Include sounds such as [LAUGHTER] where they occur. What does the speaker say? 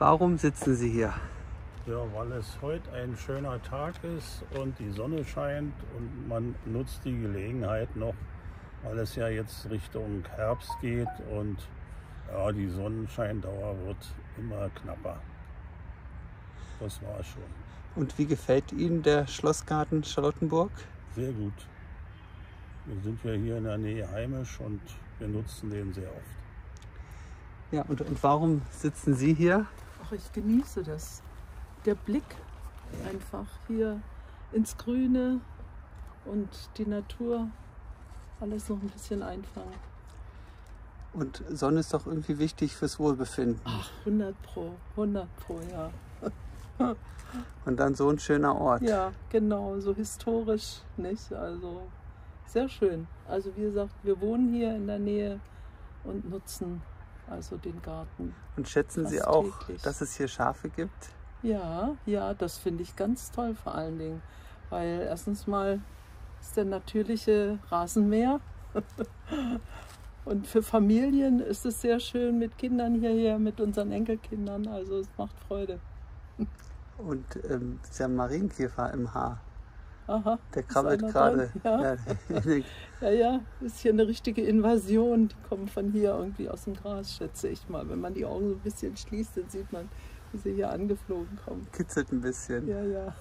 Warum sitzen Sie hier? Ja, weil es heute ein schöner Tag ist und die Sonne scheint und man nutzt die Gelegenheit noch, weil es ja jetzt Richtung Herbst geht und ja, die Sonnenscheindauer wird immer knapper. Das war schon. Und wie gefällt Ihnen der Schlossgarten Charlottenburg? Sehr gut. Wir sind ja hier in der Nähe heimisch und wir nutzen den sehr oft. Ja, und, und warum sitzen Sie hier? Ach, ich genieße das. Der Blick einfach hier ins Grüne und die Natur, alles noch ein bisschen einfangen. Und Sonne ist doch irgendwie wichtig fürs Wohlbefinden. Ach, 100 pro, 100 pro, ja. [LAUGHS] Und dann so ein schöner Ort. Ja, genau, so historisch, nicht? Also sehr schön. Also wie gesagt, wir wohnen hier in der Nähe und nutzen also den Garten. Und schätzen Sie auch, täglich. dass es hier Schafe gibt? Ja, ja, das finde ich ganz toll vor allen Dingen. Weil erstens mal ist der natürliche Rasenmäher. [LAUGHS] Und für Familien ist es sehr schön mit Kindern hierher, mit unseren Enkelkindern. Also es macht Freude. Und ähm, Sie haben Marienkäfer im Haar. Aha. Der krabbelt gerade. Ja. [LAUGHS] Ja, ja, ist hier eine richtige Invasion. Die kommen von hier irgendwie aus dem Gras, schätze ich mal. Wenn man die Augen so ein bisschen schließt, dann sieht man, wie sie hier angeflogen kommen. Kitzelt ein bisschen. Ja, ja.